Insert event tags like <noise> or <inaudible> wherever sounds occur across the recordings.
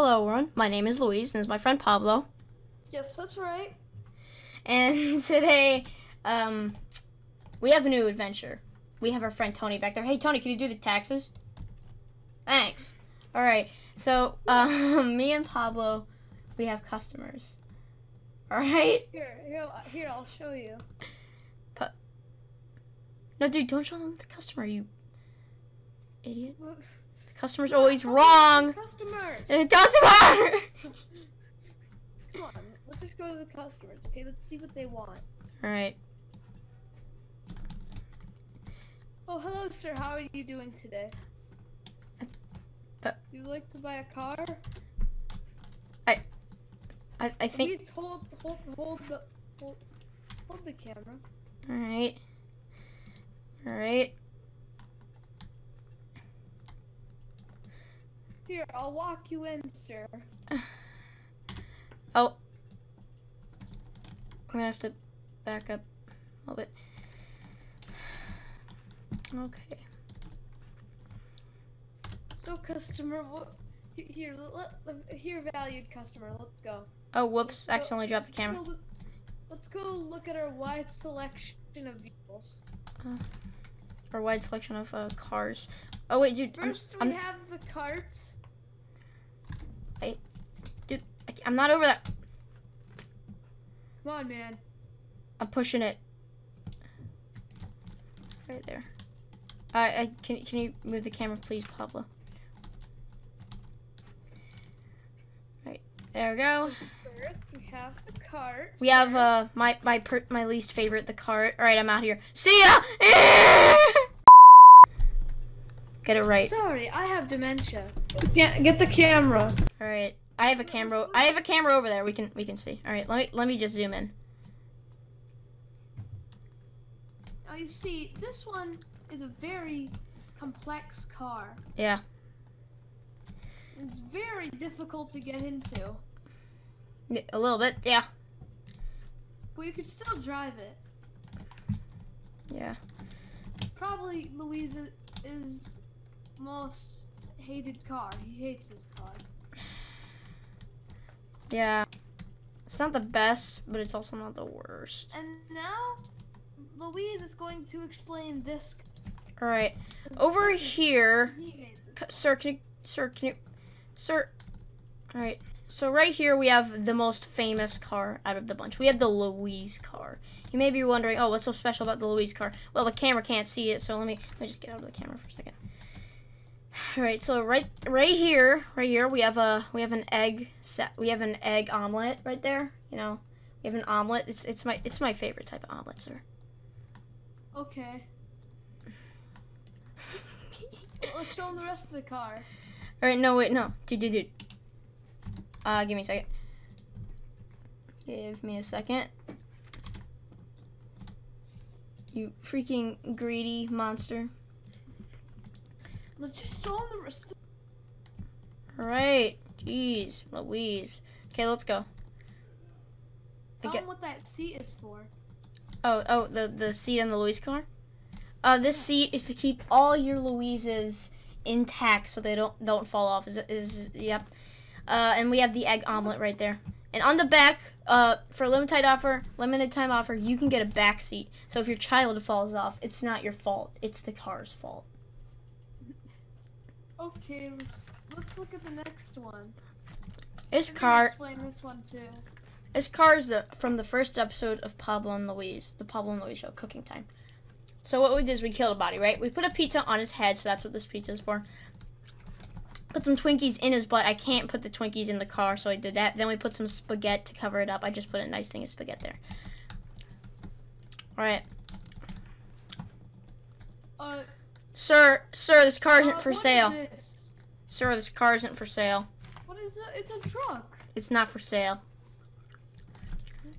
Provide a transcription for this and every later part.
Hello, everyone. My name is Louise, and this is my friend Pablo. Yes, that's right. And <laughs> today, um, we have a new adventure. We have our friend Tony back there. Hey, Tony, can you do the taxes? Thanks. All right. So, <laughs> um, me and Pablo, we have customers. All right. Here, here, here. I'll show you. No, dude, don't show them the customer, you idiot. Look. Customer's always wrong. Customers. The customer. <laughs> Come on, let's just go to the customers. Okay, let's see what they want. All right. Oh, hello, sir. How are you doing today? Uh, you like to buy a car? I, I, I think. Please hold, hold, hold the, hold, hold the camera. All right. All right. Here, I'll walk you in, sir. <sighs> Oh. I'm gonna have to back up a little bit. <sighs> Okay. So, customer? Here, let, here, valued customer. Let's go. Oh, whoops! Go- Accidentally dropped the Let's camera. go Let's go look at our wide selection of vehicles. For a wide selection of uh, cars. Oh wait, dude. I'm, First, we I'm, have the carts. Dude, I, I'm not over that. Come on, man. I'm pushing it. Right there. Uh, I can can you move the camera, please, Pablo? Right there we go. First, we have the carts. We have uh my my per- my least favorite, the cart. All right, I'm out here. See ya. <laughs> Get it right. Sorry, I have dementia. Can't get the camera. All right. I have a camera. I have a camera over there. We can we can see. All right. Let me let me just zoom in. Now you see, this one is a very complex car. Yeah. It's very difficult to get into, A little bit. Yeah. but you could still drive it. Yeah. Probably Louisa is most hated car. He hates this car. Yeah. It's not the best, but it's also not the worst. And now, Louise is going to explain this. All right. Over here, He hates this. c- sir, can you, sir, can you, sir. All right. So right here we have the most famous car out of the bunch. We have the Louise car. You may be wondering, oh, what's so special about the Louise car? Well, the camera can't see it, so let me let me just get out of the camera for a second. All right. So right right here, right here we have a we have an egg set. We have an egg omelet right there. You know, we have an omelet. It's it's my it's my favorite type of omelet, sir. Okay. Well, <laughs> Let's show him the rest of the car. All right, no, wait, no. Dude, dude, dude. Uh, give me a second. Give me a second. You freaking greedy monster. Let's just show him the rest. All right. Jeez, Louise. Okay, let's go. Tell him what that seat is for. Oh, oh, the the seat in the Louise car. Uh, this seat is to keep all your Louises intact so they don't don't fall off. Is is yep. Uh, and we have the egg omelet right there. And on the back, uh, for a limited offer, limited time offer, you can get a back seat. So if your child falls off, it's not your fault. It's the car's fault. Okay, let's, let's look at the next one. This car, Explain this one too. this car is the, from the first episode of Pablo and Louise, the Pablo and Louise show, Cooking Time. So what we did is we killed a body, right? We put a pizza on his head, so that's what this pizza is for. Put some Twinkies in his butt. I can't put the Twinkies in the car, so I did that. Then we put some spaghetti to cover it up. I just put a nice thing of spaghetti there. All right, Uh, sir, sir, this car isn't uh, for is sale. this? Sir, this car isn't for sale. What is it? It's a truck. It's not for sale.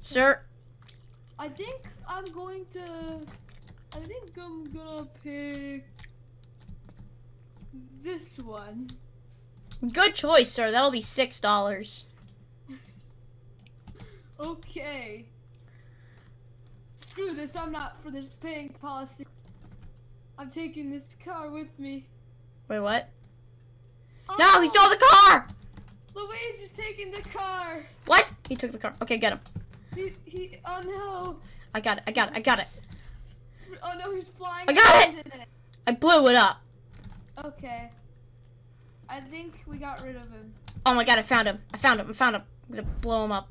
Sir, I think I'm going to. I think I'm gonna pick this one. good choice, sir. That'll be six dollars. <laughs> Okay. Screw this. I'm not for this paying policy. I'm taking this car with me. Wait, what? No, he Oh, stole the car. Louise is taking the car. What? He took the car. Okay, get him. He, he, oh no. I got it. I got it. I got it. Oh no, he's flying. I got in it. I blew it up. Okay. I think we got rid of him. Oh my god, I found him. I found him. I found him. I'm gonna blow him up.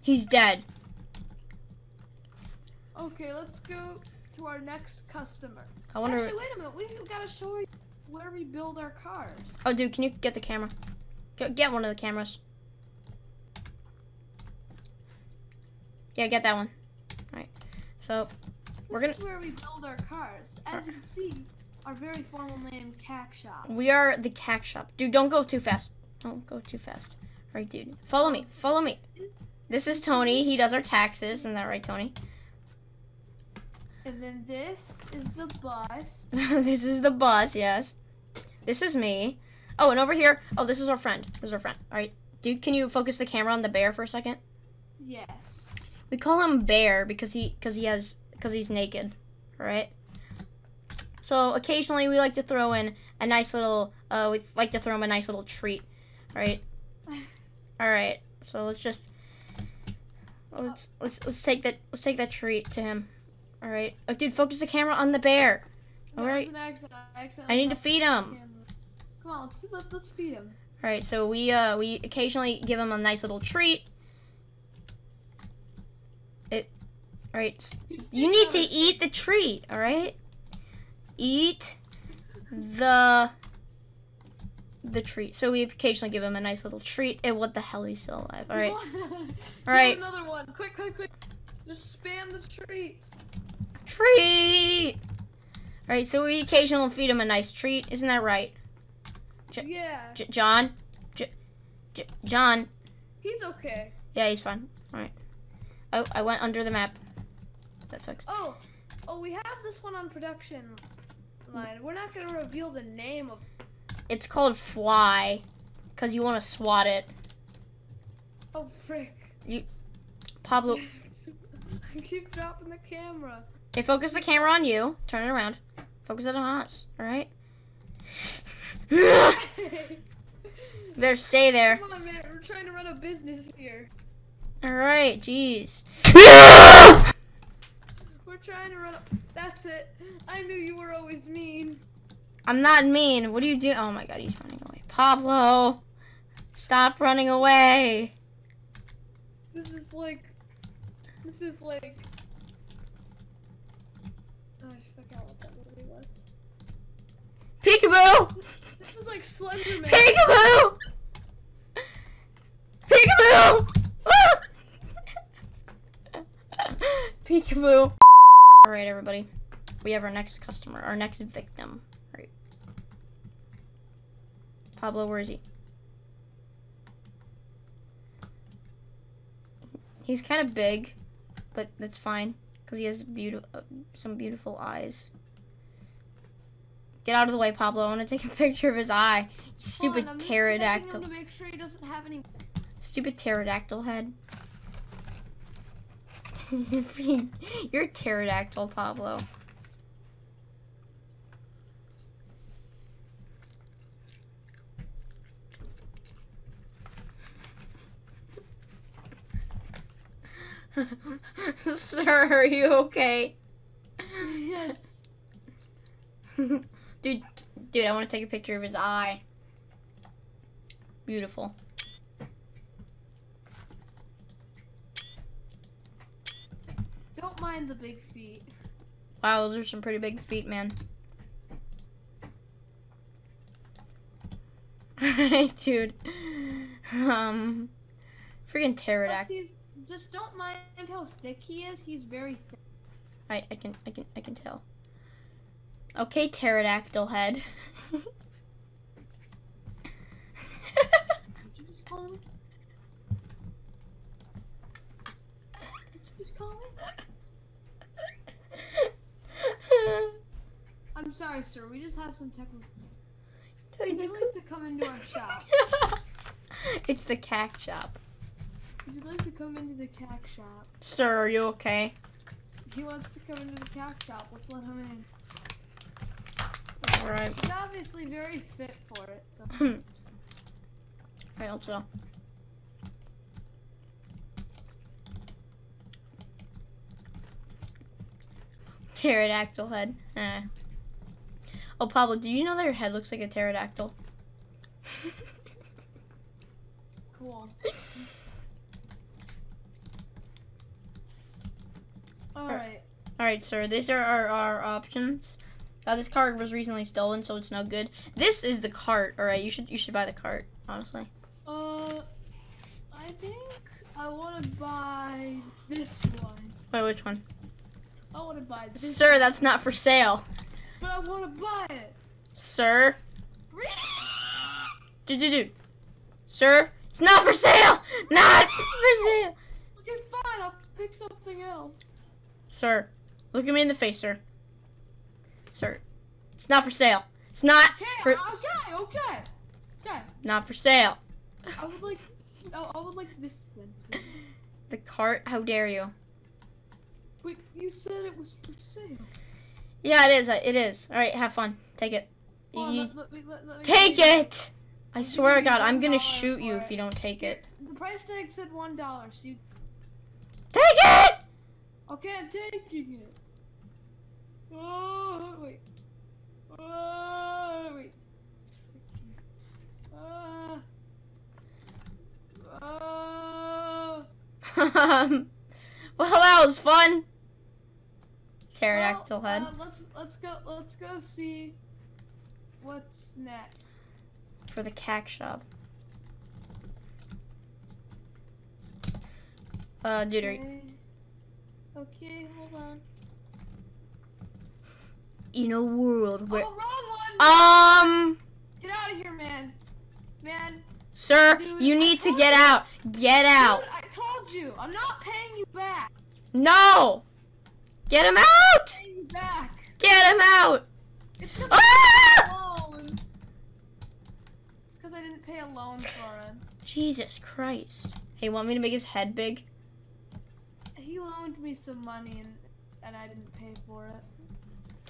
He's dead. Okay, let's go to our next customer. I wonder. Actually, wait a minute. We gotta show you where we build our cars. Oh, dude, can you get the camera? Get one of the cameras. Yeah, get that one. Alright. So, We're This gonna- is where we build our cars. As you can see, our very formal name, CAAC Shop. we are the CAAC shop. Dude, don't go too fast. Don't go too fast. Alright, dude. Follow me. Follow me. This is Tony. He does our taxes. Isn't that right, Tony? And then this is the bus. <laughs> this is the bus, yes. This is me. Oh, and over here. Oh, this is our friend. This is our friend. Alright. Dude, can you focus the camera on the bear for a second? Yes. We call him Bear because he because he has because he's naked, right? So occasionally we like to throw in a nice little uh we like to throw him a nice little treat, right? <laughs> All right. So let's just let's let's let's take that let's take that treat to him. All right. Oh, dude, focus the camera on the bear. All an accident. I need to feed him. Come on, let's, let, let's feed him. All right. So we uh we occasionally give him a nice little treat. It. All right. You need to eat the treat, all right? Eat the the treat. So we occasionally give him a nice little treat. And what the hell, he's still alive. All right, <laughs> all right. Another one. Quick, quick, quick. Just spam the treats. Treat. All right, so we occasionally feed him a nice treat. Isn't that right, J- Yeah. J- John? J- J- John? He's okay. Yeah, he's fine. All right. I I went under the map. That sucks. Oh, oh, we have this one on production line. We're not gonna reveal the name of. It's called Fly, cause you want to swat it. Oh frick! You... Pablo, <laughs> I keep dropping the camera. Okay, focus the camera on you. Turn it around. Focus it on us. All right. you <laughs> better stay there. Come on, man. We're trying to run a business here. All right. Jeez. <laughs> We're trying to run. A... That's it. I knew you were always mean. I'm not mean. What do you do? Oh my God, he's running away. Pablo, stop running away. This is like. This is like. Oh, I forgot what that movie was. Peekaboo! This is like Slenderman. Peekaboo! Peekaboo! <laughs> Peekaboo. All right, everybody. We have our next customer, our next victim. All right. Pablo, where is he? He's kind of big, but that's fine because he has beautiful, uh, some beautiful eyes. Get out of the way, Pablo. I want to take a <laughs> picture of his eye. Stupid on, I'm just checking pterodactyl. to make sure he doesn't have any. Stupid pterodactyl head. <laughs> You're a pterodactyl, Pablo. <laughs> Sir, are you okay? yes. Dude, dude, I want to take a picture of his eye. Beautiful. Don't mind the big feet. Wow, those are some pretty big feet, man. <laughs> Dude. Um, freaking pterodactyl. he's just don't mind how thick he is. He's very thick. I, I can, I can, I can tell. Okay, pterodactyl head. Did you just call me? Did you just call me? I'm sorry, sir. We just have some technical. Would you like to come into our shop? <laughs> it's the CAAC shop. Would you like to come into the CAAC shop? Sir, are you okay? He wants to come into the CAAC shop. Let's let him in. Alright. He's obviously very fit for it. So. Alright, let's go. Pterodactyl head. Eh. Oh, Pablo, do you know that your head looks like a pterodactyl? <laughs> Cool. Alright. Alright, sir, these are our, our options. Uh, this card was recently stolen, so it's no good. This is the cart. Alright, you should you should buy the cart, honestly. Uh, I think I want to buy this one. Wait, which one? I want to buy this, Sir, that's not for sale. but I want to buy it. Sir? Dude, dude, dude. Sir, it's not for sale! <laughs> Not for sale! Okay, fine. I'll pick something else. Sir, look at me in the face, sir. Sir, it's not for sale. It's not Okay, for okay, okay, okay. not for sale. I would like, I, I would like this then. <laughs> The cart? How dare you? Wait, you said it was for sale. Yeah, it is. uh, It is. All right, have fun. Take it. On, You- let- let me- let- me- take it. I swear to God, I'm gonna shoot you if you don't take it. The price tag said one dollar, so you. Take it. Okay, I'm taking it. Oh wait. Oh wait. Uh, <laughs> um, well, that was fun. Pterodactyl well, head. Uh, let's let's go let's go see what's next. for the CAAC shop. Uh, dude, Okay. Okay, hold on. In a world where, Oh, wrong one! um, Get out of here, man. Man, sir, Dude, you need to get you. out. Get out. dude, I told you, I'm not paying you back. No. Get him out. Paying you back. Get him out. It's because Ah! because I didn't pay a loan for him. Jesus Christ. Hey, want me to make his head big? He loaned me some money and and I didn't pay for it.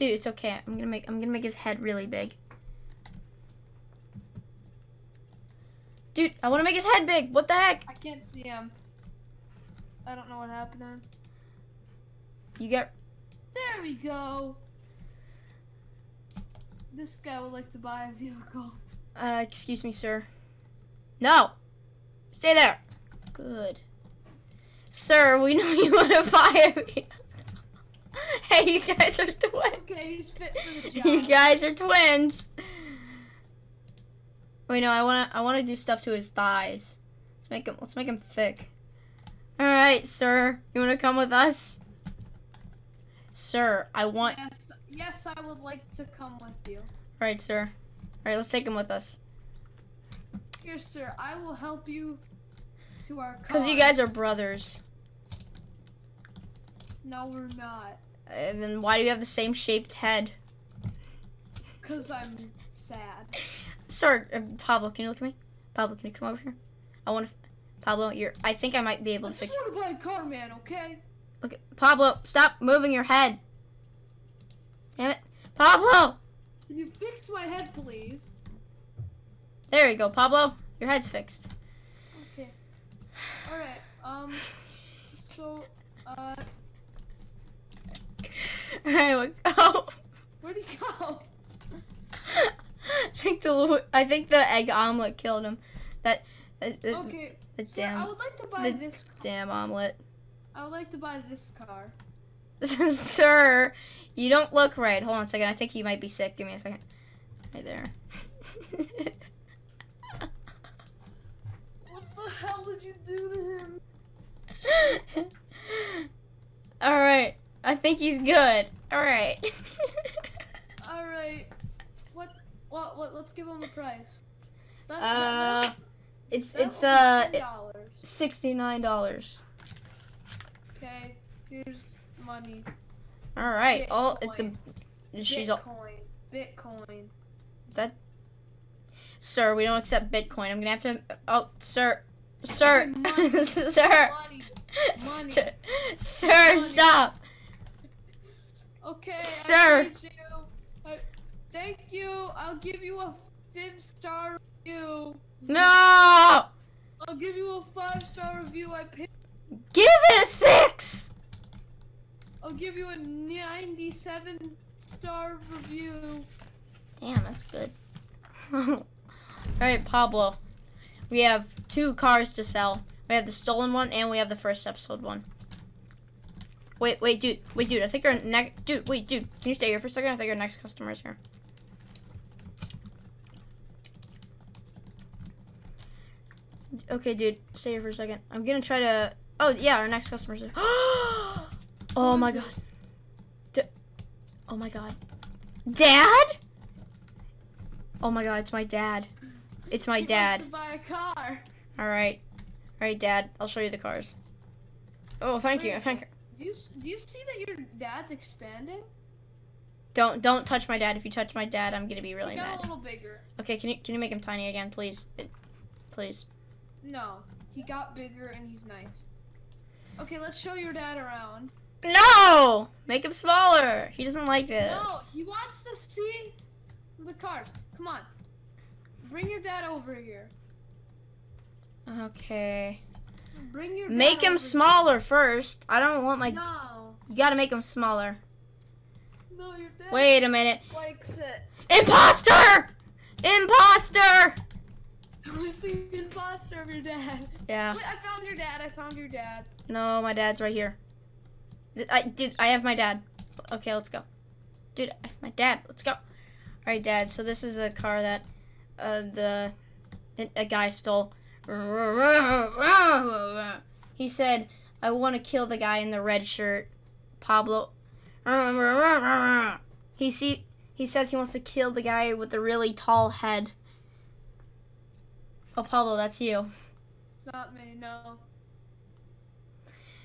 Dude, it's okay. I'm gonna make I'm gonna make his head really big. Dude, I wanna make his head big. What the heck? I can't see him. I don't know what happened him. You get There we go. This guy would like to buy a vehicle. uh excuse me, sir. No! Stay there. Good. Sir, we know you wanna <laughs> buy a vehicle. Hey, <laughs> you guys are twins. Okay, he's fit for the <laughs> job. You guys are twins. Wait, no, I wanna I wanna do stuff to his thighs. Let's make him let's make him thick. Alright, sir. You wanna come with us? Sir, I want Yes, yes, I would like to come with you. Alright, sir. Alright, let's take him with us. Here, sir, I will help you to our. Because you guys are brothers. No, we're not. And then why do you have the same shaped head? Cause I'm sad. Sir, uh, Pablo, can you look at me? Pablo, can you come over here? I want to. Pablo, you're. I think I might be able I to just fix. want to buy a car, man. Okay. Look, at, Pablo, stop moving your head. Damn it, Pablo. Can you fix my head, please? There you go, Pablo. Your head's fixed. Okay. All right. Um. So, uh, Alright, go. <laughs> Oh. where'd he go? I think the I think the egg omelet killed him. That, that, that Okay. the Sir, I damn would like to buy the- this. Car. damn omelet. I would like to buy this car. <laughs> Sir, you don't look right. Hold on a second. I think he might be sick. Give me a second. Right there. What the hell did you do to him? <laughs> All right. I think he's good. All right. <laughs> All right. What? What? What? Let's give him a price. That, uh, it's that, it's uh sixty nine dollars. Okay. Here's money. All right. All at the she's all Bitcoin. Bitcoin. That. Sir. We don't accept Bitcoin. I'm gonna have to. Oh, sir, sir, <laughs> <laughs> money. sir, Money. Money. Sir, sir, Money. stop. Okay. Sir. You. I, thank you. I'll give you a five star review. No! I'll give you a five star review. I paid. Give it a six! I'll give you a 97 star review. Damn, that's good. <laughs> Alright, Pablo. We have two cars to sell. We have the stolen one and we have the first episode one. Wait, wait, dude. Wait, dude. I think our next... Dude, wait, dude. Can you stay here for a second? I think our next customer is here. Okay, dude. Stay here for a second. I'm gonna try to... Oh, yeah, our next customer's here. <gasps> oh, my God. D- oh, my God. Dad? Oh, my God. It's my dad. It's my <laughs> He dad. to buy a car. All right, all right, Dad. I'll show you the cars. Oh, thank you, thank you. Do you do you see that your dad's expanding? Don't don't touch my dad. If you touch my dad, I'm gonna be really he got mad. a little bigger. Okay, can you can you make him tiny again, please? It, please. No, he got bigger and he's nice. Okay, let's show your dad around. No, make him smaller. He doesn't like this. No, he wants to see the cars. Come on, bring your dad over here. Okay. Bring your Make him smaller first. I don't want my. No, You gotta make him smaller. no, your dad Wait a minute. likes it. Imposter! Imposter! <laughs> Who's the imposter of your dad? Yeah. Wait, I found your dad. I found your dad. No, my dad's right here. I dude, I have my dad. Okay, let's go. Dude, I have my dad. Let's go. All right, dad. So this is a car that uh, the a guy stole. He said, "I want to kill the guy in the red shirt, Pablo." He see he says he wants to kill the guy with the really tall head. Oh, Pablo, that's you. It's not me. No.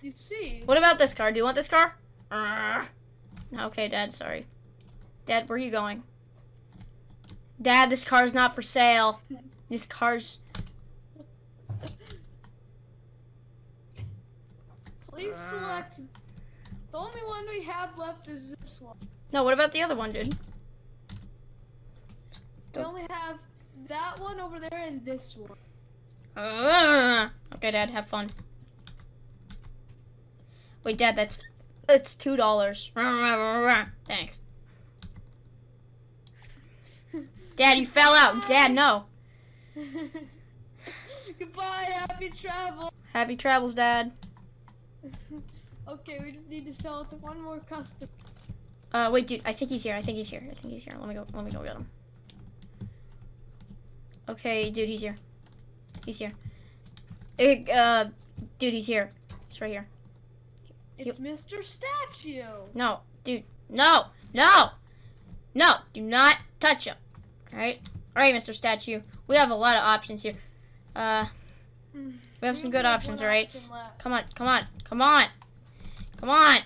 You see? What about this car? Do you want this car? Okay, Dad, sorry. Dad, where are you going? Dad, this car's not for sale. This car's. Please select. The only one we have left is this one. No, what about the other one, dude? We only have that one over there and this one. Uh, okay, Dad, have fun. Wait, Dad, that's. It's two dollars. <laughs> Thanks. Dad, you fell out. Dad, no. <laughs> Goodbye, happy travel. Happy travels, Dad. <laughs> okay, we just need to sell it to one more customer. Uh, wait, dude. I think he's here. I think he's here. I think he's here. Let me go. Let me go get him. Okay, dude, he's here. He's here. Eh, Uh, dude, he's here. He's right here. It's Mr. Statue. No, dude. No, no, no. Do not touch him. All right. All right, Mr. Statue. We have a lot of options here. Uh, we have some good options. All right. Come on, come on, come on, come on,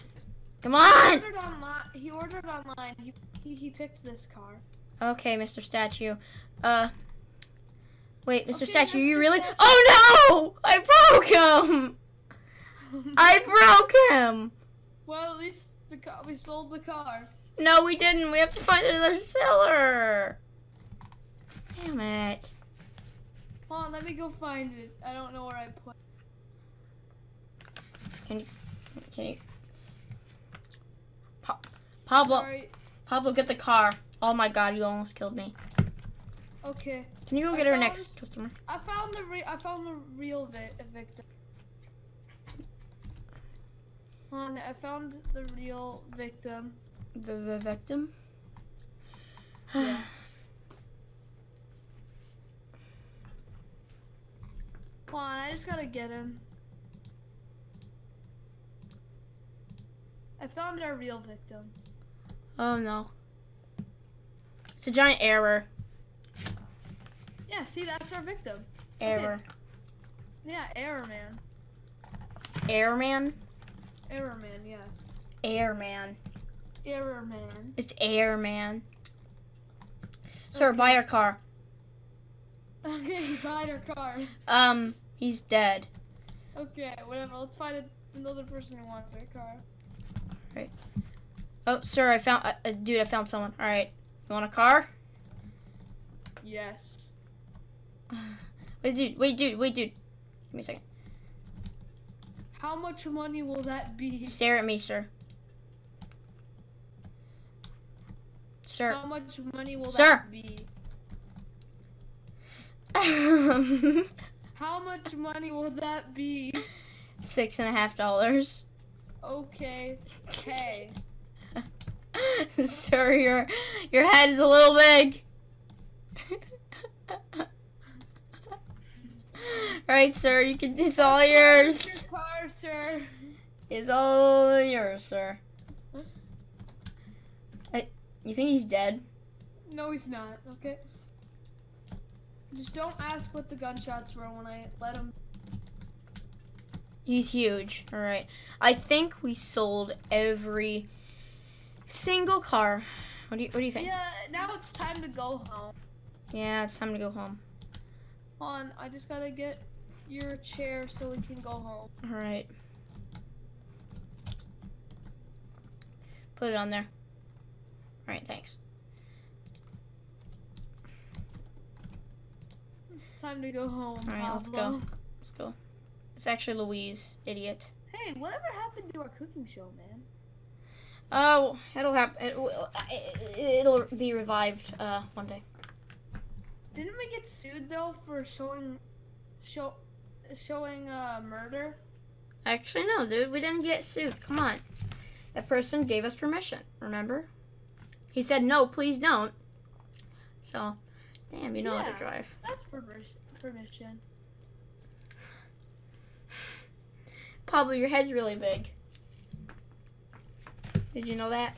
come He on. ordered online. He ordered online. He, he, he picked this car. Okay, Mr. Statue. Uh, wait, Mr. Okay, Statue, you really? Statue. Oh no! I broke him. <laughs> I broke him. well, at least the car, we sold the car. No, we didn't. We have to find another seller. Damn it. Hold on, let me go find it. I don't know where I put. Can you? Can you? Pa- Pablo, Sorry. Pablo, get the car. Oh my God, you almost killed me. Okay. Can you go I get our found- next customer? I found the re- I found the real vi- uh, victim. On, I found the real victim. The, the victim. Yeah. <sighs> <sighs> <sighs> Hold on, I just gotta get him. I found our real victim. oh no. It's a giant error. Yeah, see, that's our victim. Error. Yeah, Error Man. Airman. Error Man, yes. Airman. Error Man. It's Airman. Sir, Okay. buy our car. Okay, you bought our car. Um, he's dead. Okay, whatever. Let's find a, another person who wants our car. Oh, sir, I found, uh, uh, dude, I found someone. All right, you want a car? Yes. <sighs> Wait, dude. Wait, dude. Wait, dude. Give me a second. How much money will that be? Stare at me, sir. Sir. How much money will Sir. that be? Um, <laughs> How much money will that be? Six and a half dollars. Okay. Okay. <laughs> Sir, your your head is a little big. <laughs> Alright, sir, you can it's all yours. Your car, sir. It's all yours, sir. I, you think he's dead? No, he's not. Okay. Just don't ask what the gunshots were when I let him. He's huge. Alright. I think we sold every single car. What do you what do you think? Yeah. Now it's time to go home. Yeah, it's time to go home. Hold on. I just gotta get your chair so we can go home. Alright. Put it on there. Alright, thanks. It's time to go home. All right, let's go. Let's go. It's actually Louise, idiot. Hey, whatever happened to our cooking show, man? Oh, it'll happen. It, will- it'll be revived uh, one day. Didn't we get sued though for showing, show, showing uh murder? Actually, no, dude. We didn't get sued. Come on. That person gave us permission. Remember? He said no, please don't. So, damn, you know how to drive. That's permission. Permission. Pablo, your head's really big. Did you know that?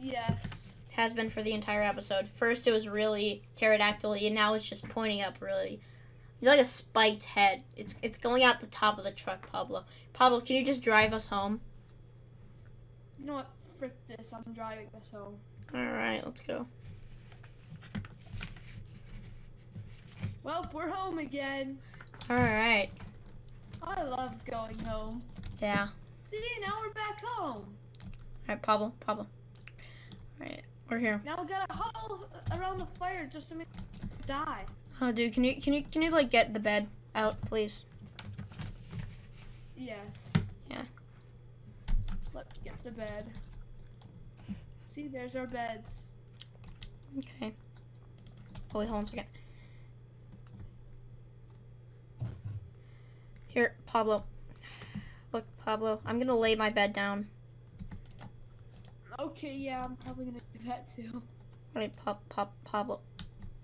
Yes. Has been for the entire episode. First, it was really pterodactyl and now it's just pointing up. Really, you're like a spiked head. It's it's going out the top of the truck, Pablo. Pablo, can you just drive us home? You know what? Frick this. I'm driving us home. All right, let's go. Well, we're home again. All right. I love going home. Yeah. See, now we're back home. All right, Pablo. Pablo. All right, we're here. Now we gotta huddle around the fire just to make die. Oh, dude, can you can you can you like get the bed out, please? Yes. Yeah. Let's get the bed. See, there's our beds. Okay. Oh wait, hold on a second. Here, Pablo. Look, Pablo. I'm gonna lay my bed down. Okay, yeah, I'm probably gonna do that too. Wait, pop, pop, Pablo.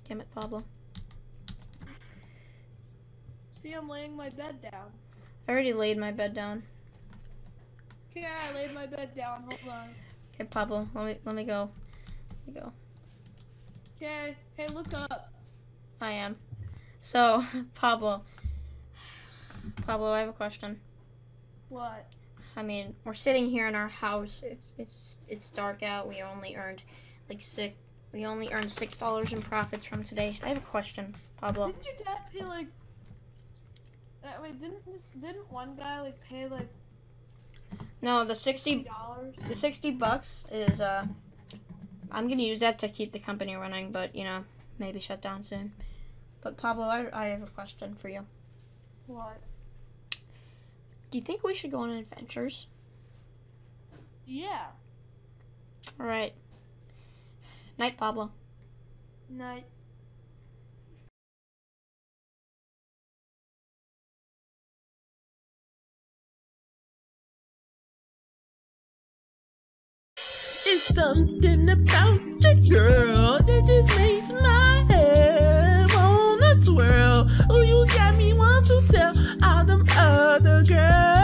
Damn it, Pablo. See, I'm laying my bed down. I already laid my bed down. Okay, I laid my bed down. Hold on. Okay, Pablo. Let me let me go. Let me go. Okay, hey, look up. I am. So, <laughs> Pablo. Pablo, I have a question. What? I mean, we're sitting here in our house. It's it's it's dark out. We only earned like six. We only earned six dollars in profits from today. I have a question, Pablo. Didn't your dad pay like? Uh, wait, didn't this? Didn't one guy like pay like No, the sixty dollars? the sixty bucks is uh. I'm gonna use that to keep the company running, but you know, maybe shut down soon. But Pablo, I I have a question for you. What? Do you think we should go on adventures? Yeah. All right. Night, Pablo. Night. It's something about the girl that just makes my head wanna twirl. Oh, you got me other girl.